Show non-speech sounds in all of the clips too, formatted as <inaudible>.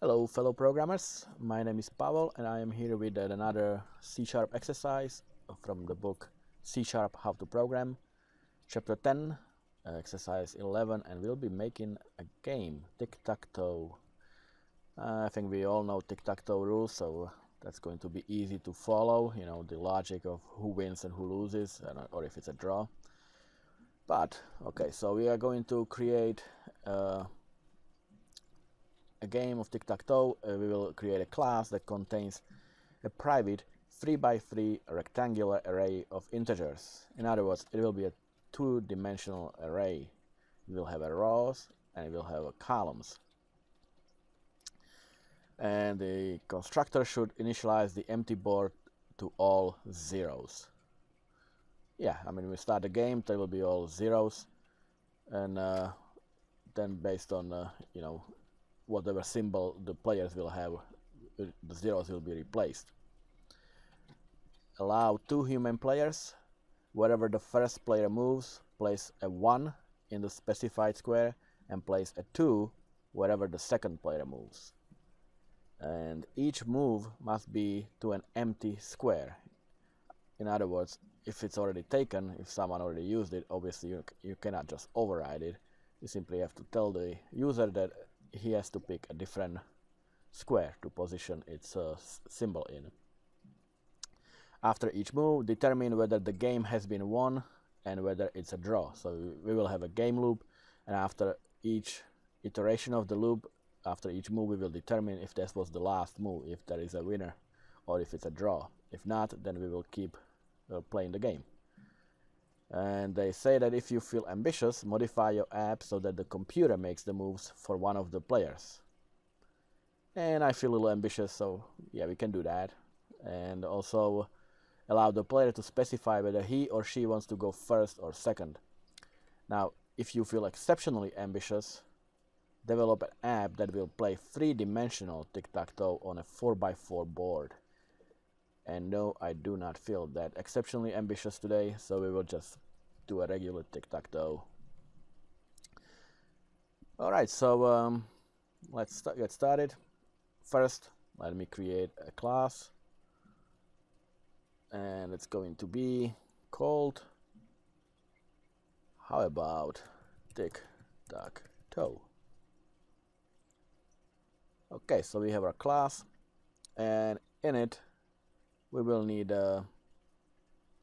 Hello fellow programmers, my name is Pavol and I am here with another C-sharp exercise from the book C-sharp How to Program, chapter 10, uh, exercise 11 and we'll be making a game, tic-tac-toe. Uh, I think we all know tic-tac-toe rules so that's going to be easy to follow, you know, the logic of who wins and who loses or if it's a draw. But, okay, so we are going to create uh, a game of tic-tac-toe, uh, we will create a class that contains a private 3 by 3 rectangular array of integers. In other words, it will be a two-dimensional array. It will have rows and it will have a columns. And the constructor should initialize the empty board to all zeros. Yeah, I mean, we start the game, they will be all zeros. And uh, then based on, uh, you know, whatever symbol the players will have, the zeros will be replaced. Allow two human players. Wherever the first player moves, place a 1 in the specified square and place a 2 wherever the second player moves. And each move must be to an empty square. In other words, if it's already taken, if someone already used it, obviously you, you cannot just override it. You simply have to tell the user that he has to pick a different square to position its uh, symbol in. After each move, determine whether the game has been won and whether it's a draw. So we will have a game loop and after each iteration of the loop, after each move we will determine if this was the last move, if there is a winner or if it's a draw. If not, then we will keep uh, playing the game. And they say that if you feel ambitious, modify your app so that the computer makes the moves for one of the players. And I feel a little ambitious, so yeah, we can do that. And also allow the player to specify whether he or she wants to go first or second. Now, if you feel exceptionally ambitious, develop an app that will play three-dimensional tic-tac-toe on a 4x4 board. And no, I do not feel that exceptionally ambitious today, so we will just do a regular tic-tac-toe. Alright, so um, let's st get started. First, let me create a class. And it's going to be called, how about tic-tac-toe? Okay, so we have our class, and in it we will need uh,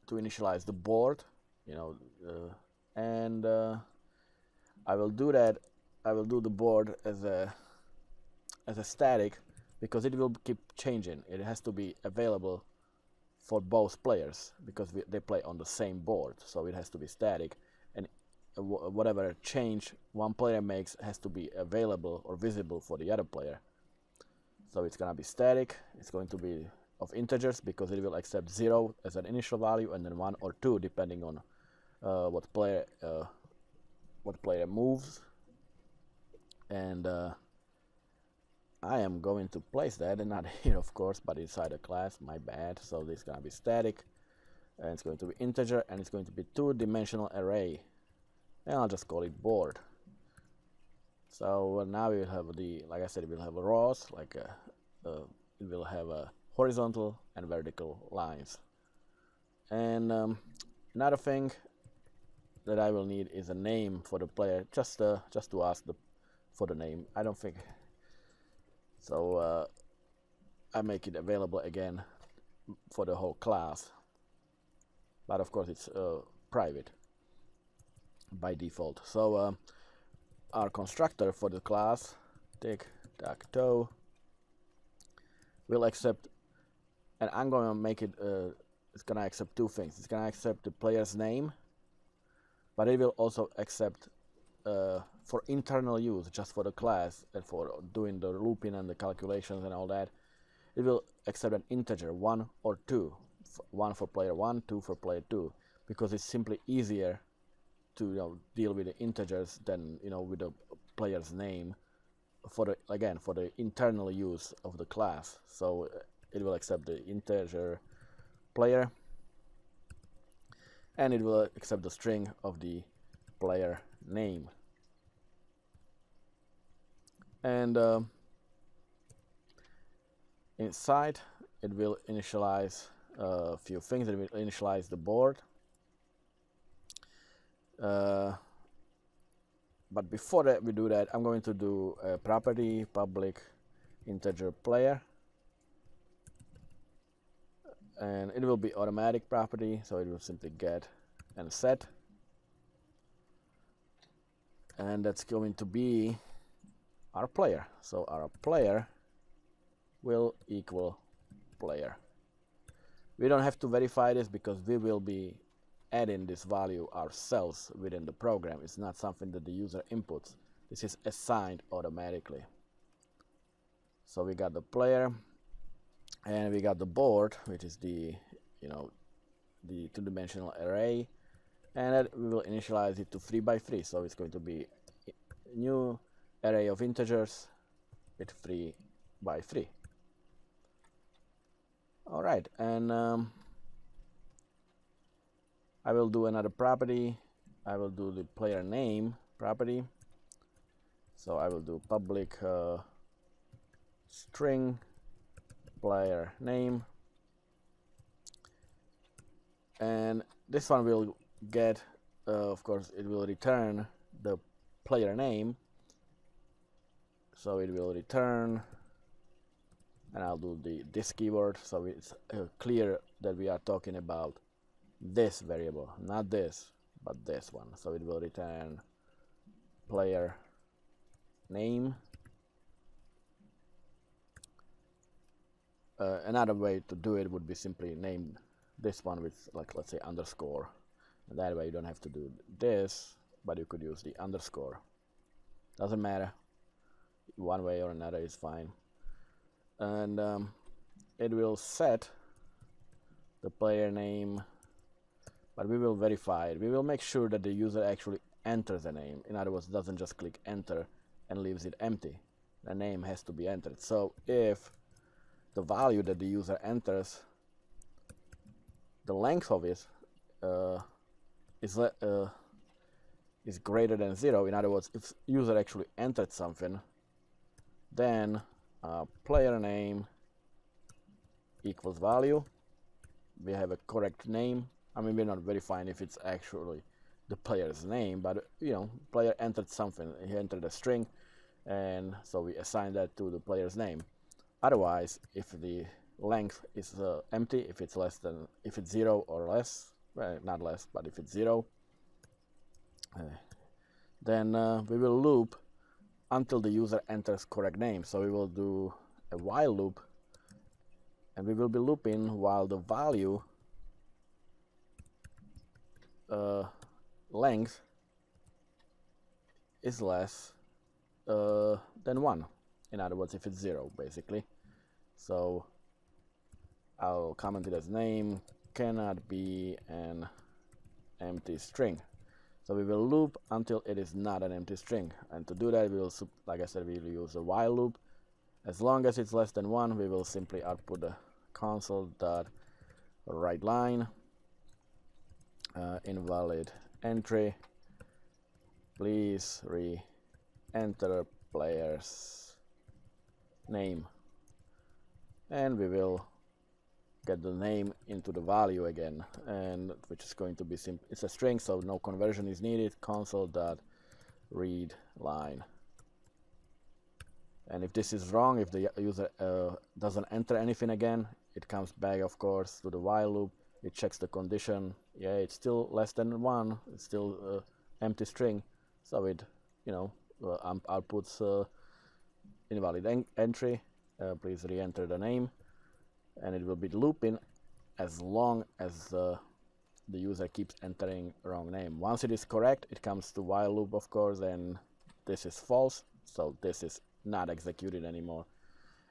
to initialize the board you know uh, and uh, I will do that I will do the board as a as a static because it will keep changing. It has to be available for both players because we, they play on the same board. So it has to be static and whatever change one player makes has to be available or visible for the other player. So it's gonna be static. It's going to be of integers because it will accept 0 as an initial value and then 1 or 2 depending on uh, what player uh, what player moves. And uh, I am going to place that and not <laughs> here of course but inside a class. My bad. So this is gonna be static and it's going to be integer and it's going to be two-dimensional array. And I'll just call it board. So now we will have the like I said we will have a rows like a, a it will have a horizontal and vertical lines. And um, another thing that I will need is a name for the player, just uh, just to ask the for the name. I don't think so. Uh, I make it available again for the whole class, but of course it's uh, private by default. So uh, our constructor for the class tic tac toe will accept and I'm going to make it uh, it's going to accept two things. It's going to accept the player's name but it will also accept uh, for internal use just for the class and for doing the looping and the calculations and all that it will accept an integer one or two. One for player one two for player two because it's simply easier to you know deal with the integers than you know with the player's name for the again for the internal use of the class. So it will accept the integer player and it will accept the string of the player name. And uh, inside it will initialize a few things. It will initialize the board. Uh, but before that we do that I'm going to do a property public integer player and it will be automatic property so it will simply get and set. And that's going to be our player. So our player will equal player. We don't have to verify this because we will be adding this value ourselves within the program. It's not something that the user inputs. This is assigned automatically. So we got the player and we got the board which is the you know the two-dimensional array. And we will initialize it to 3 by 3 so it's going to be new array of integers with 3 by 3 all right. And um, I will do another property. I will do the player name property. So I will do public uh, string player name. And this one will get uh, of course it will return the player name. So it will return and I'll do the this keyword so it's uh, clear that we are talking about this variable not this but this one. So it will return player name uh, another way to do it would be simply name this one with like let's say underscore. And that way you don't have to do this but you could use the underscore. Doesn't matter. One way or another is fine. And um, it will set the player name but we will verify it. We will make sure that the user actually enters the name. In other words doesn't just click enter and leaves it empty. The name has to be entered. So if the value that the user enters, the length of it uh, is uh, is greater than zero. In other words, if user actually entered something, then uh, player name equals value. We have a correct name. I mean, we're not verifying if it's actually the player's name, but you know, player entered something. He entered a string, and so we assign that to the player's name. Otherwise, if the length is uh, empty, if it's less than, if it's zero or less, well, not less, but if it's zero, uh, then uh, we will loop until the user enters correct name. So we will do a while loop and we will be looping while the value uh, length is less uh, than 1. In other words, if it's 0, basically. So I'll comment it as name cannot be an empty string. So we will loop until it is not an empty string. And to do that, we will, like I said, we will use a while loop. As long as it's less than one, we will simply output the console dot write line uh, invalid entry. Please re-enter player's name and we will get the name into the value again and which is going to be simple it's a string so no conversion is needed. Console dot read line. And if this is wrong if the user uh, doesn't enter anything again it comes back of course to the while loop. It checks the condition. Yeah it's still less than one it's still uh, empty string. So it you know uh, outputs uh, invalid en entry uh, please re-enter the name and it will be looping as long as uh, the user keeps entering wrong name. Once it is correct, it comes to while loop, of course, and this is false, so this is not executed anymore,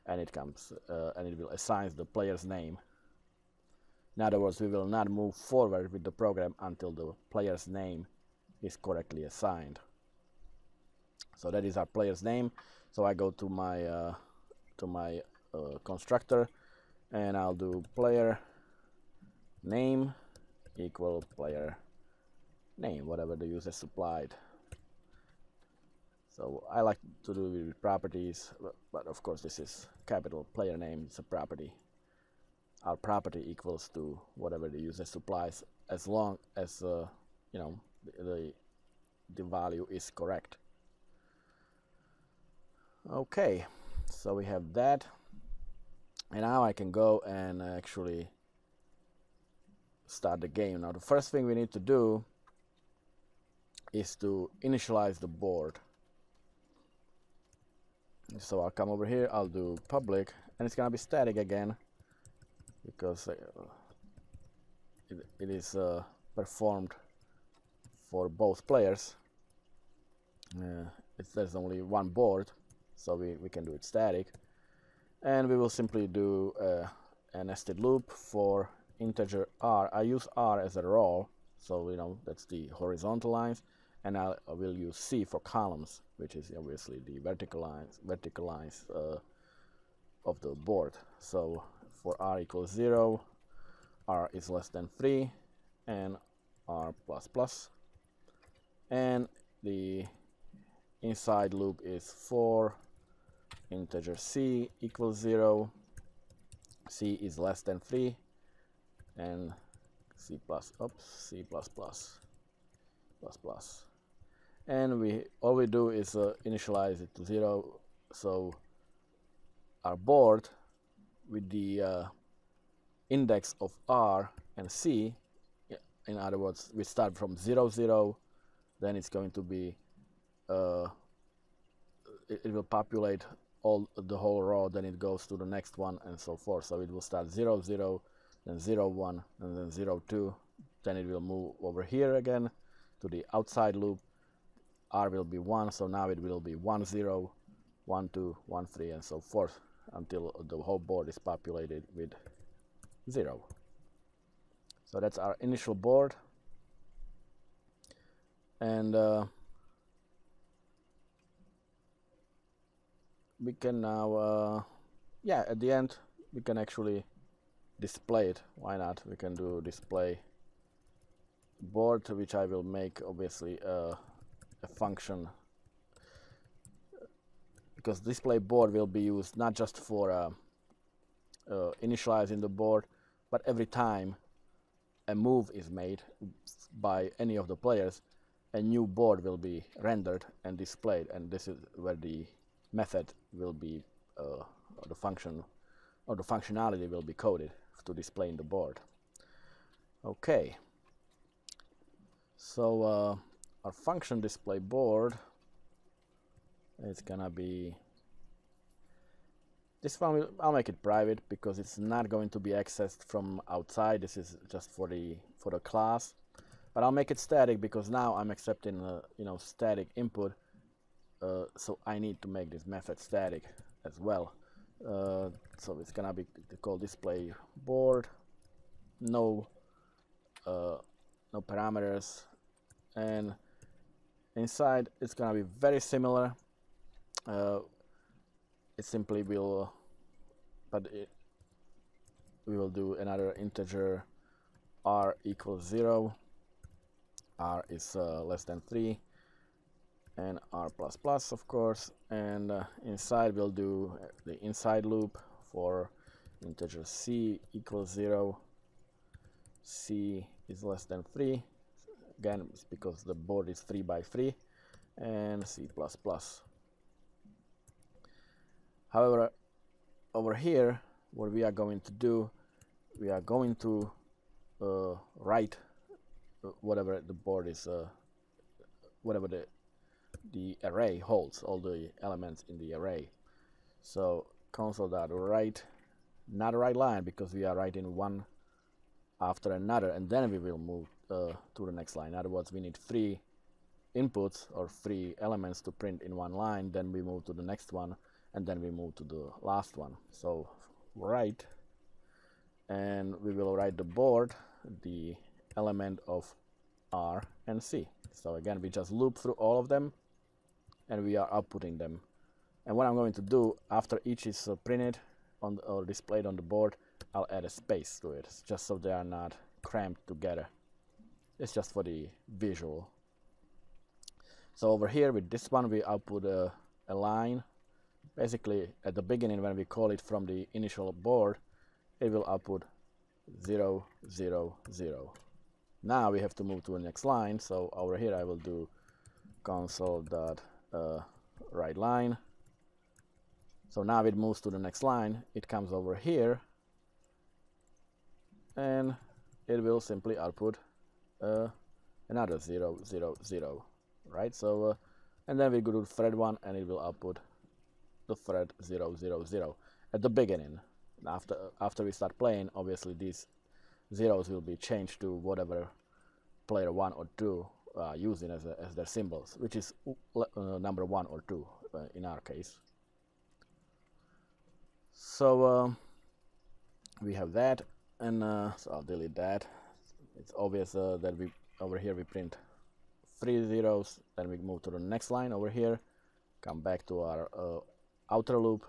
and it comes uh, and it will assign the player's name. In other words, we will not move forward with the program until the player's name is correctly assigned. So that is our player's name. So I go to my uh, to my uh, constructor and I'll do player name equal player name whatever the user supplied So I like to do it with properties, but, of course this is capital player name, it's a property. Our property equals to whatever the user supplies as long as uh, you know the, the, the value is correct. Okay, so we have that. And now I can go and actually start the game. Now the first thing we need to do is to initialize the board so I'll come over here I'll do public and it's gonna be static again because uh, it, it is uh, performed for both players uh, there's only one board so we, we can do it static and we will simply do uh, a nested loop for integer r I use r as a row, so you know that's the horizontal lines and I will use C for columns, which is obviously the vertical lines, vertical lines uh, of the board. So for r equals 0, r is less than 3, and r plus plus. And the inside loop is for integer c equals 0, c is less than 3, and c plus, oops, c plus plus, plus plus. And we all we do is uh, initialize it to zero. So our board with the uh, index of r and c in other words we start from 0 0 then it's going to be uh, it, will populate all the whole row then it goes to the next one and so forth. So it will start 0 0 then 0 1 and then 0 2 then it will move over here again to the outside loop. R will be 1 so now it will be 1 0 1 2 1 3 and so forth until the whole board is populated with 0 so that's our initial board. And uh, we can now uh, yeah at the end we can actually display it. Why not? We can do display board which I will make obviously uh, a function. Because display board will be used not just for uh, uh, initializing the board but every time a move is made by any of the players a new board will be rendered and displayed. And this is where the method will be uh, the function or the functionality will be coded to display in the board. Okay. So uh, our function display board it's gonna be this one I'll make it private because it's not going to be accessed from outside. This is just for the for the class. But I'll make it static because now I'm accepting a you know static input uh, so I need to make this method static as well. Uh, so it's gonna be called display board no uh, no parameters and inside it's gonna be very similar. Uh, it simply will but it, we will do another integer r equals 0 r is uh, less than 3 and r plus plus of course and uh, inside we'll do the inside loop for integer c equals 0 c is less than 3 again it's because the board is 3 by 3 and C++ plus however over here what we are going to do we are going to uh, write uh, whatever the board is uh, whatever the the array holds all the elements in the array so console.write not a write line because we are writing one after another and then we will move uh, to the next line. In other words, we need three inputs or three elements to print in one line, then we move to the next one, and then we move to the last one. So write, and we will write the board, the element of R and C. So again, we just loop through all of them, and we are outputting them. And what I'm going to do after each is uh, printed on the, or displayed on the board, I'll add a space to it, just so they are not cramped together. It's just for the visual. so over here with this one we output a, a line basically at the beginning when we call it from the initial board it will output 0 0 0 now we have to move to the next line so over here I will do console dot uh, write line. So now it moves to the next line it comes over here and it will simply output uh, another 0 0 0 right? So uh, and then we go to thread 1 and it will output the thread 0 0 0 at the beginning. After after we start playing obviously these zeros will be changed to whatever player 1 or 2 uh, using as, a, as their symbols which is uh, number 1 or 2 uh, in our case. So um, we have that and uh, so I'll delete that. It's obvious uh, that we over here we print three zeros then we move to the next line over here come back to our uh, outer loop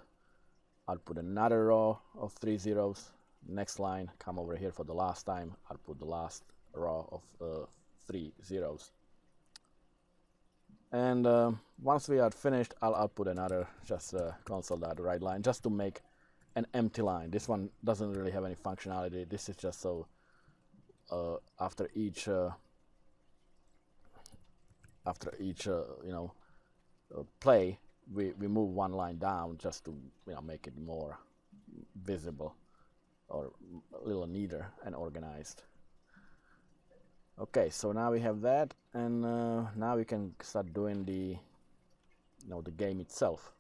I'll put another row of three zeros next line come over here for the last time I'll put the last row of three zeros. And uh, once we are finished I'll output another just uh, console.write line just to make an empty line. This one doesn't really have any functionality. This is just so uh, after each uh, after each uh, you know uh, play we, we move one line down just to you know make it more visible or a little neater and organized okay so now we have that and uh, now we can start doing the you know the game itself